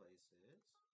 places.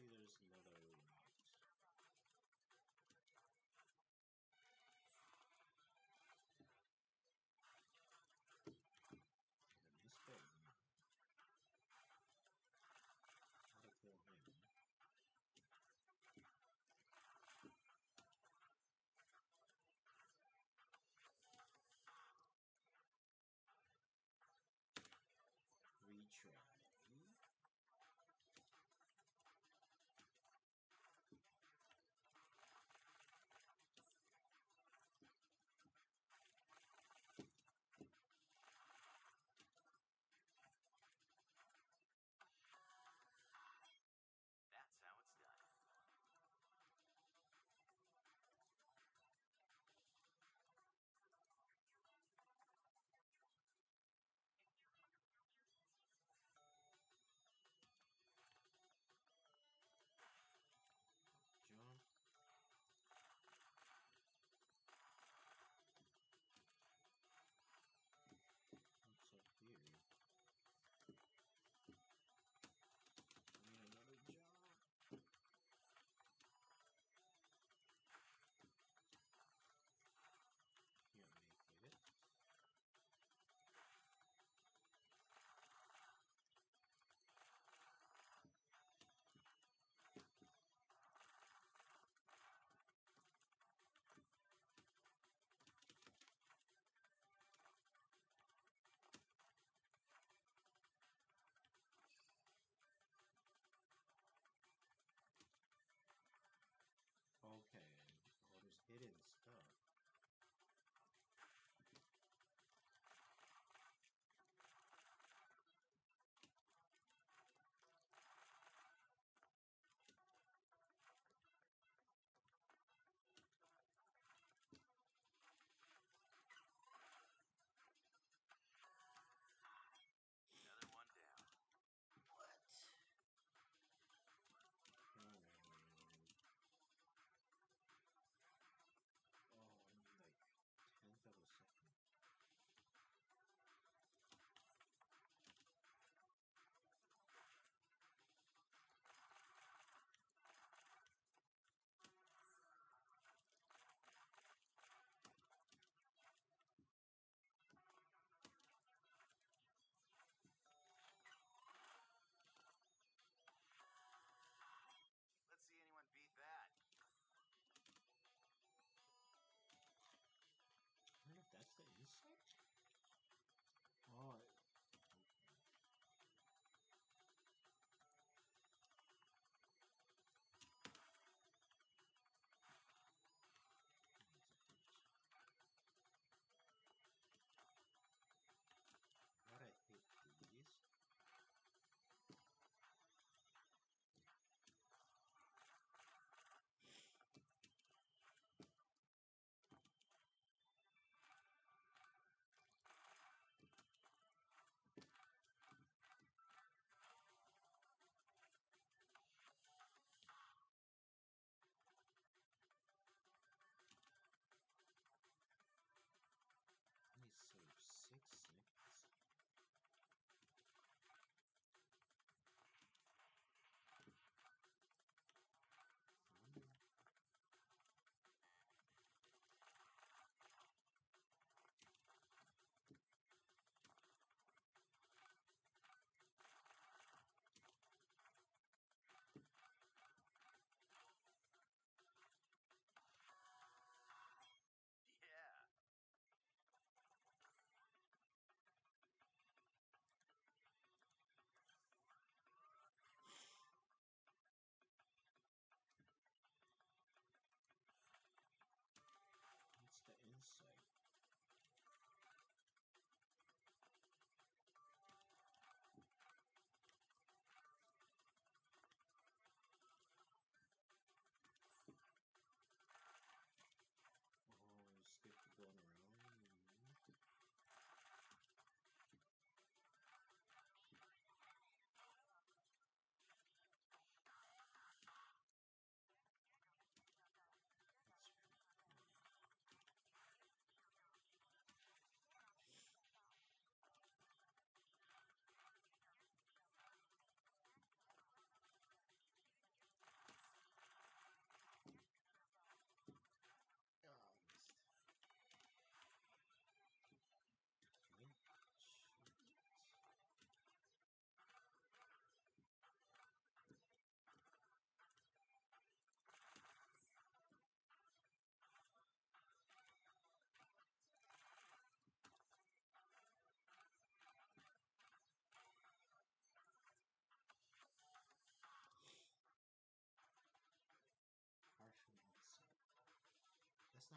Actually, there's no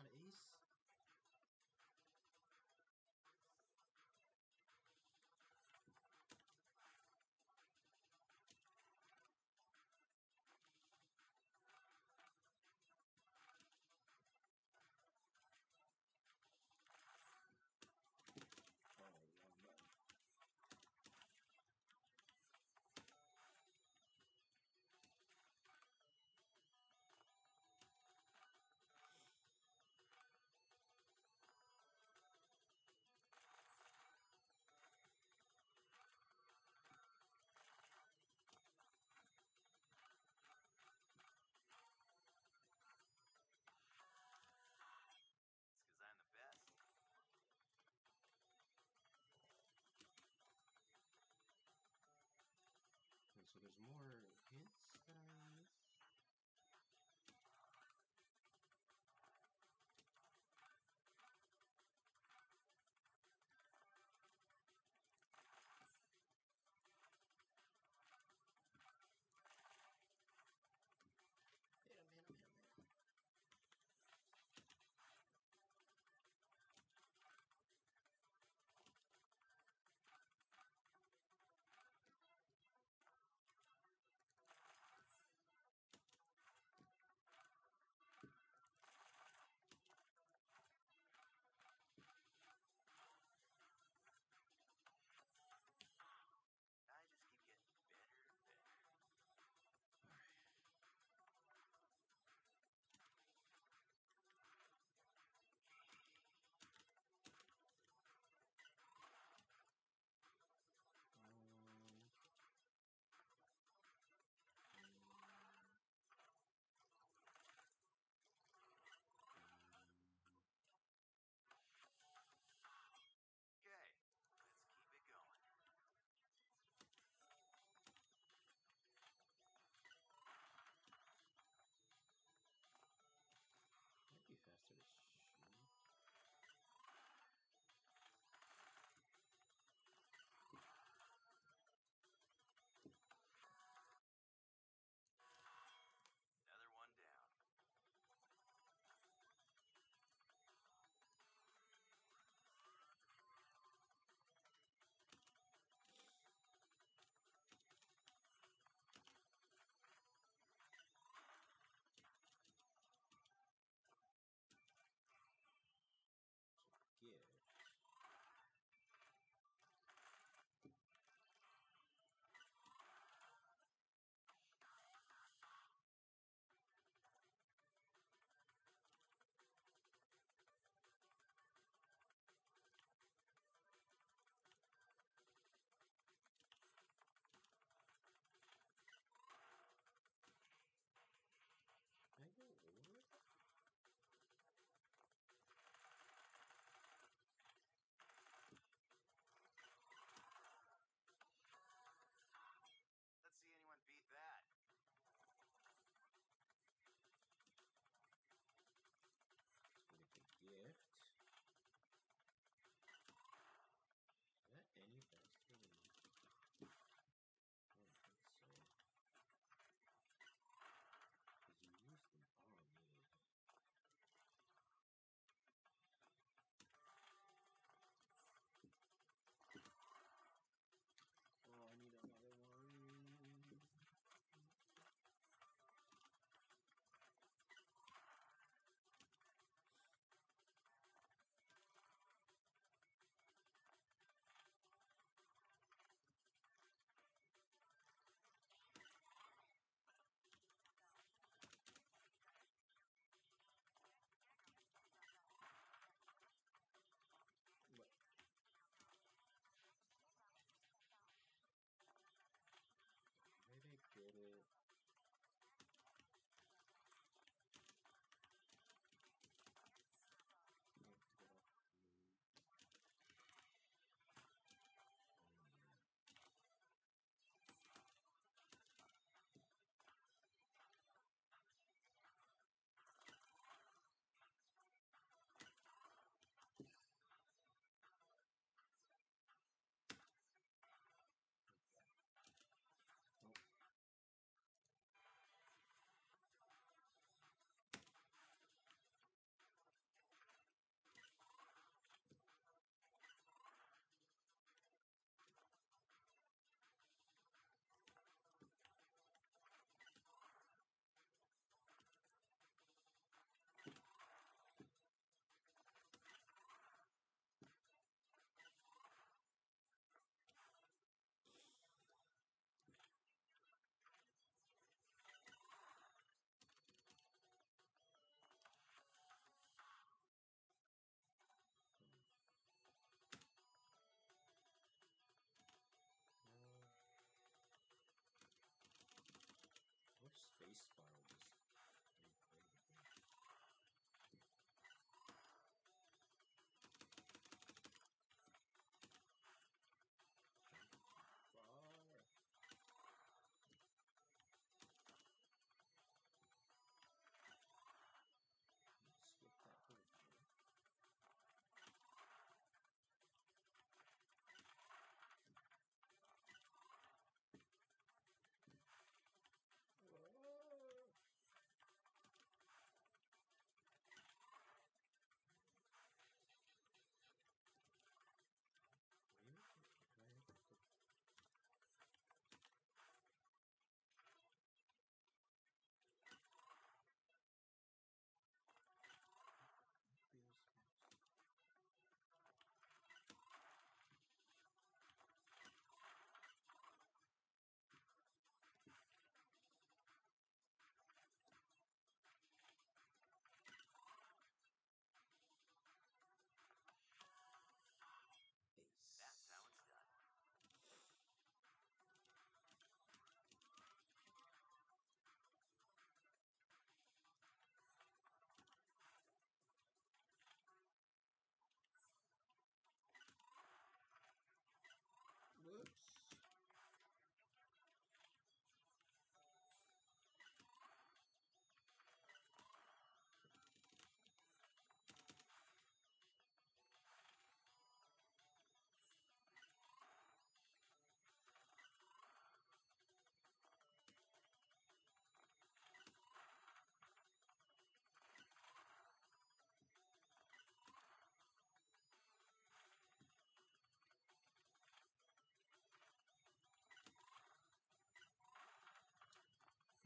Is. ace?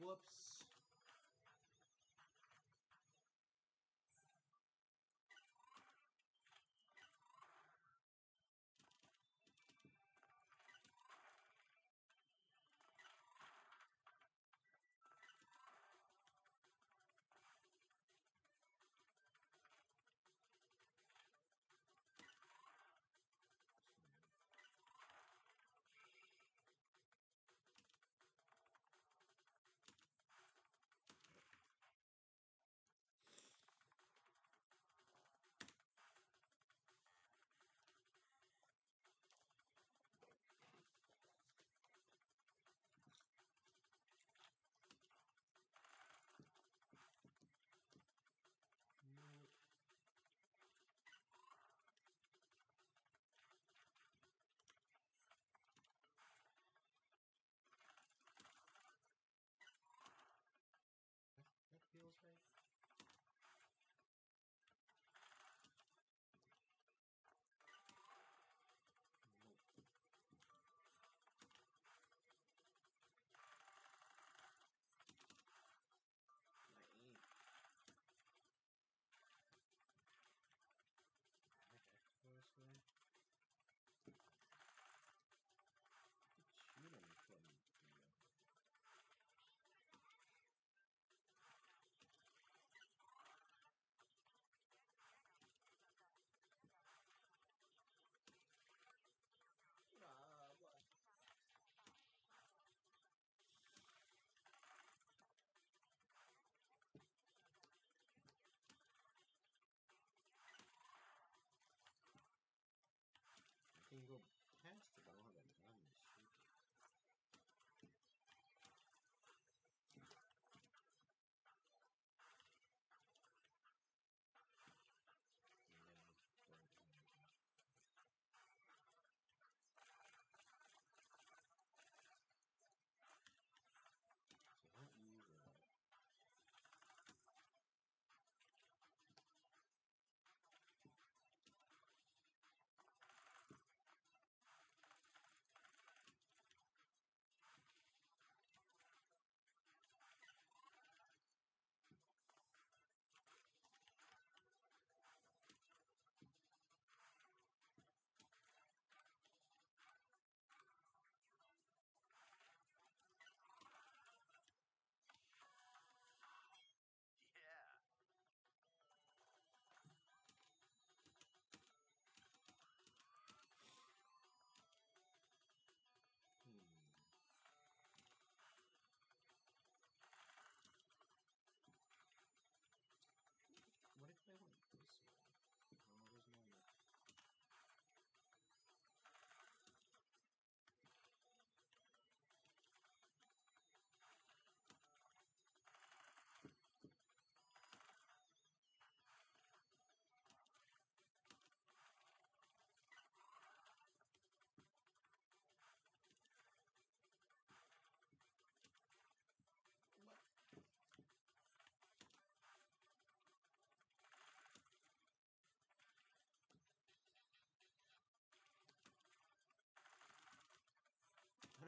whoops.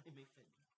How do I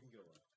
can go up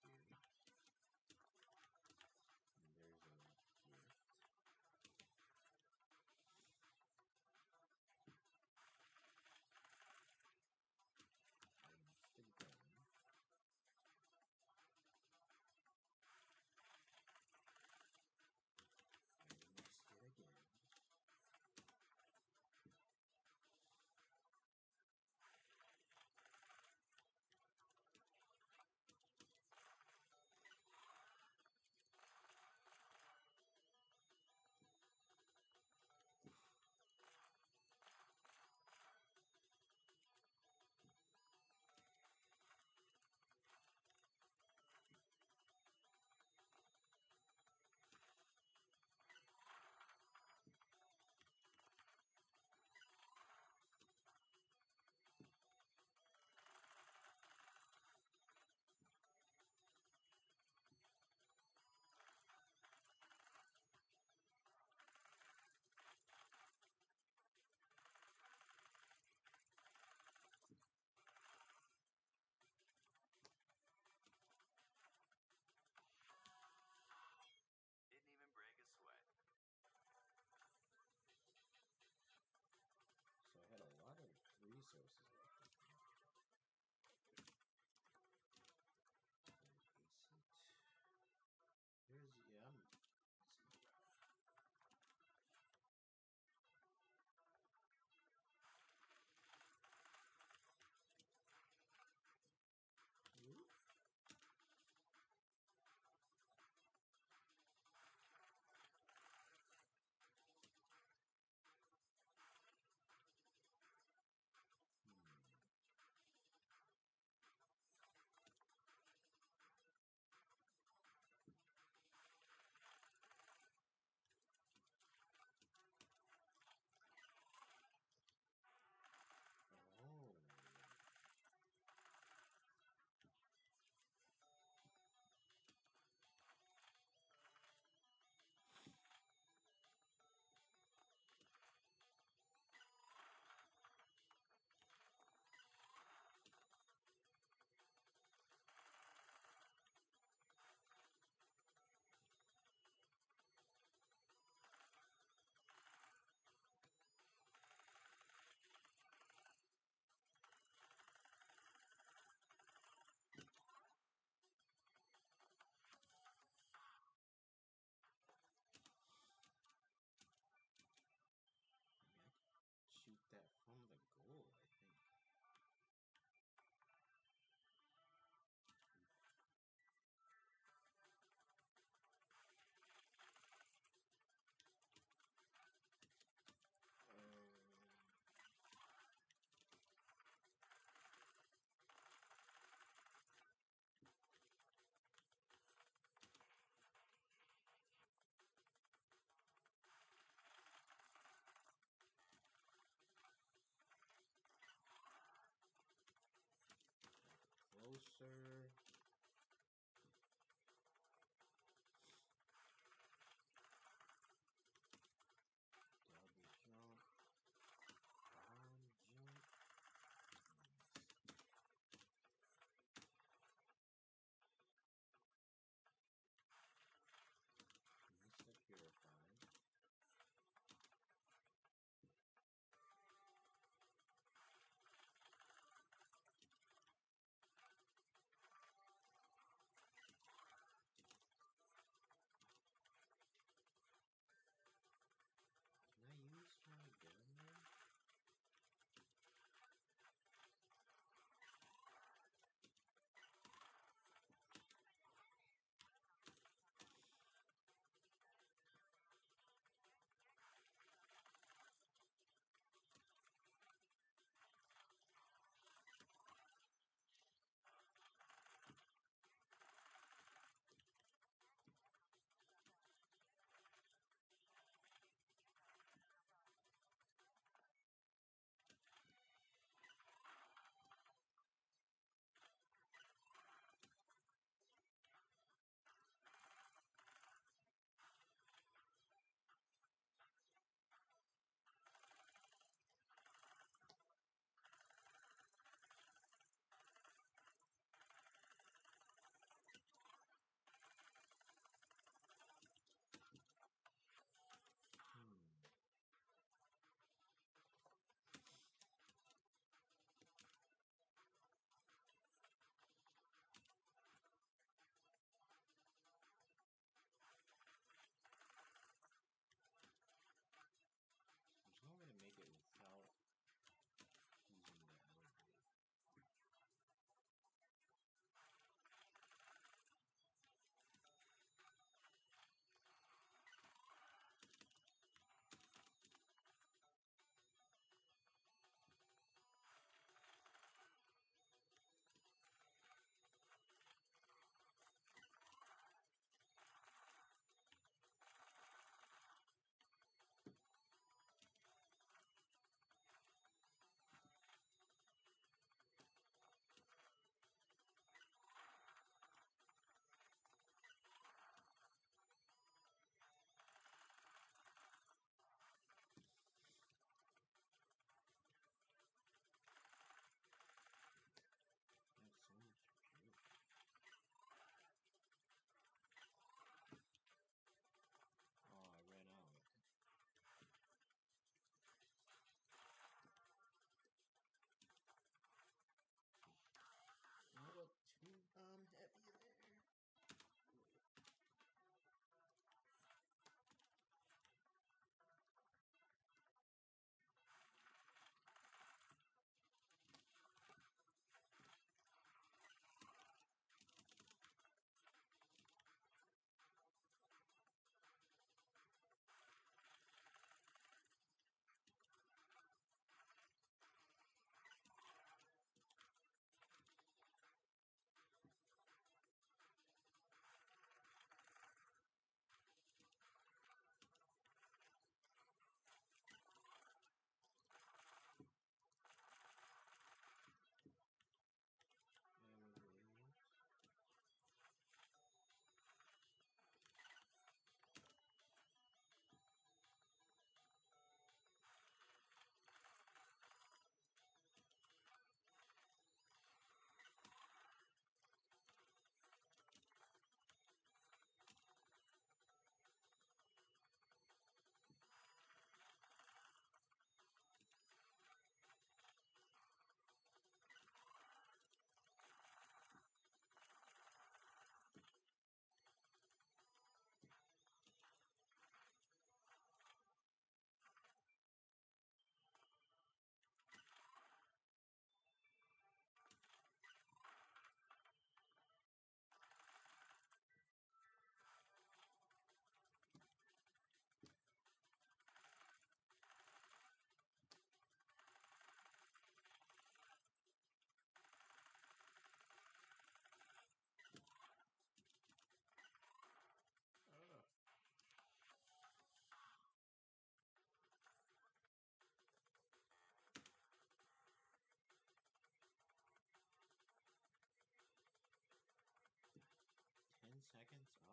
seconds